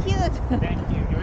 cute. Thank you. You're